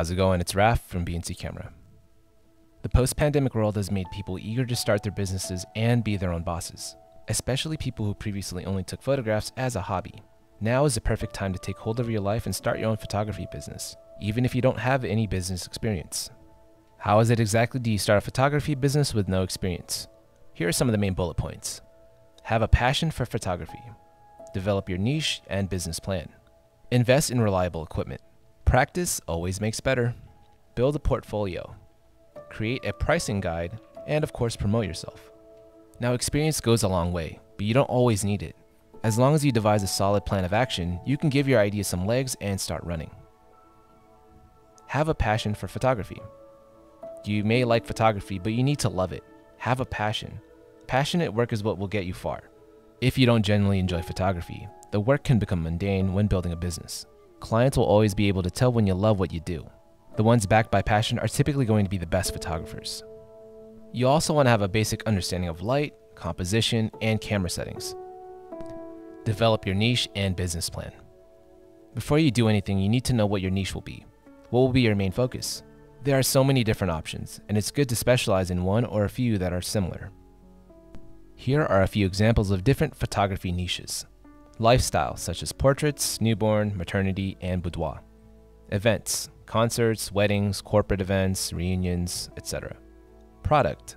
How's it going? It's Raf from B&C Camera. The post pandemic world has made people eager to start their businesses and be their own bosses, especially people who previously only took photographs as a hobby. Now is the perfect time to take hold of your life and start your own photography business, even if you don't have any business experience. How is it exactly do you start a photography business with no experience? Here are some of the main bullet points. Have a passion for photography. Develop your niche and business plan. Invest in reliable equipment. Practice always makes better. Build a portfolio. Create a pricing guide, and of course, promote yourself. Now, experience goes a long way, but you don't always need it. As long as you devise a solid plan of action, you can give your idea some legs and start running. Have a passion for photography. You may like photography, but you need to love it. Have a passion. Passionate work is what will get you far. If you don't genuinely enjoy photography, the work can become mundane when building a business. Clients will always be able to tell when you love what you do. The ones backed by passion are typically going to be the best photographers. You also want to have a basic understanding of light, composition, and camera settings. Develop your niche and business plan. Before you do anything, you need to know what your niche will be. What will be your main focus? There are so many different options, and it's good to specialize in one or a few that are similar. Here are a few examples of different photography niches. Lifestyle, such as portraits, newborn, maternity, and boudoir. Events, concerts, weddings, corporate events, reunions, etc. Product,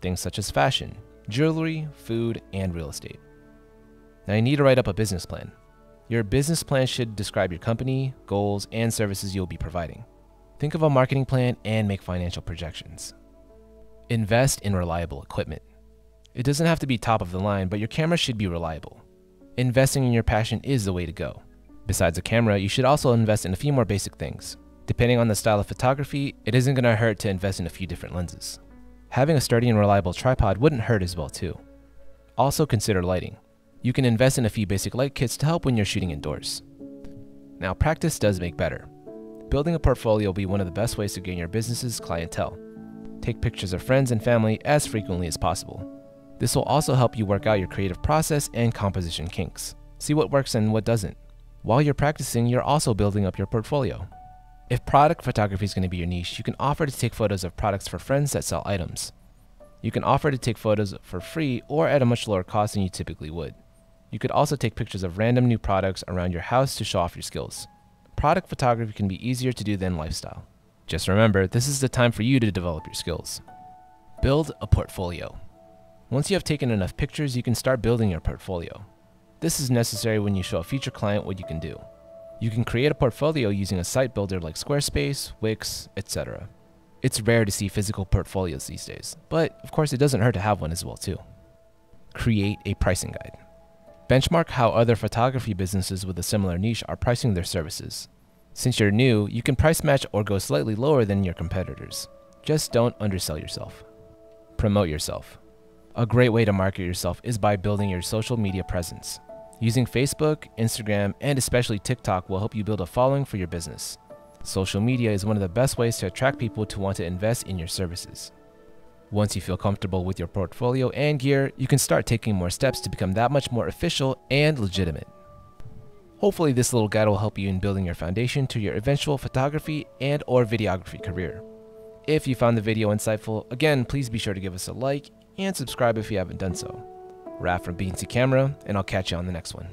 things such as fashion, jewelry, food, and real estate. Now you need to write up a business plan. Your business plan should describe your company, goals, and services you'll be providing. Think of a marketing plan and make financial projections. Invest in reliable equipment. It doesn't have to be top of the line, but your camera should be reliable investing in your passion is the way to go. Besides a camera, you should also invest in a few more basic things. Depending on the style of photography, it isn't going to hurt to invest in a few different lenses. Having a sturdy and reliable tripod wouldn't hurt as well too. Also consider lighting. You can invest in a few basic light kits to help when you're shooting indoors. Now practice does make better. Building a portfolio will be one of the best ways to gain your business's clientele. Take pictures of friends and family as frequently as possible. This will also help you work out your creative process and composition kinks. See what works and what doesn't. While you're practicing, you're also building up your portfolio. If product photography is going to be your niche, you can offer to take photos of products for friends that sell items. You can offer to take photos for free or at a much lower cost than you typically would. You could also take pictures of random new products around your house to show off your skills. Product photography can be easier to do than lifestyle. Just remember, this is the time for you to develop your skills. Build a portfolio. Once you have taken enough pictures, you can start building your portfolio. This is necessary when you show a future client what you can do. You can create a portfolio using a site builder like Squarespace, Wix, etc. It's rare to see physical portfolios these days, but of course it doesn't hurt to have one as well too. Create a pricing guide. Benchmark how other photography businesses with a similar niche are pricing their services. Since you're new, you can price match or go slightly lower than your competitors. Just don't undersell yourself. Promote yourself. A great way to market yourself is by building your social media presence. Using Facebook, Instagram, and especially TikTok will help you build a following for your business. Social media is one of the best ways to attract people to want to invest in your services. Once you feel comfortable with your portfolio and gear, you can start taking more steps to become that much more official and legitimate. Hopefully this little guide will help you in building your foundation to your eventual photography and or videography career. If you found the video insightful, again, please be sure to give us a like and subscribe if you haven't done so. Raf from B&C Camera, and I'll catch you on the next one.